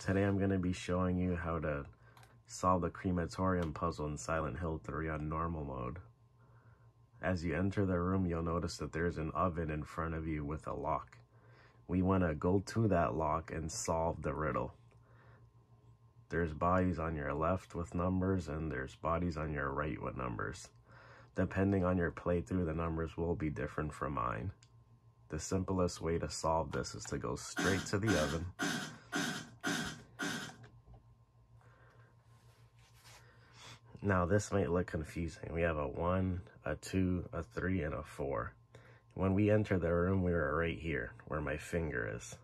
Today I'm going to be showing you how to solve the crematorium puzzle in Silent Hill 3 on normal mode. As you enter the room, you'll notice that there's an oven in front of you with a lock. We want to go to that lock and solve the riddle. There's bodies on your left with numbers and there's bodies on your right with numbers. Depending on your playthrough, the numbers will be different from mine. The simplest way to solve this is to go straight to the oven. Now this might look confusing. We have a 1, a 2, a 3, and a 4. When we enter the room, we were right here, where my finger is.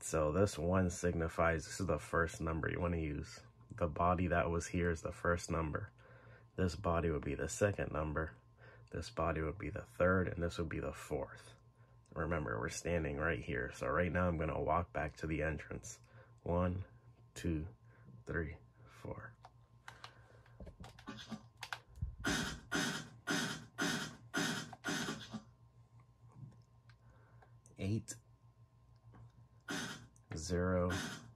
So this 1 signifies this is the first number you want to use. The body that was here is the first number. This body would be the second number. This body would be the third, and this would be the fourth. Remember, we're standing right here. So right now I'm going to walk back to the entrance. One, two, three, four. Eight, zero,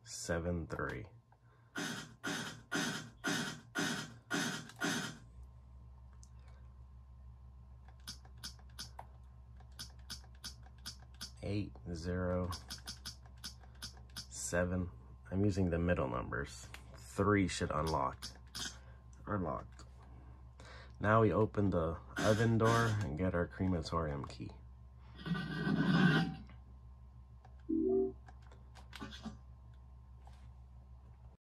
seven, three. eight, zero, seven. I'm using the middle numbers. Three should unlock. Unlocked. Now we open the oven door and get our crematorium key.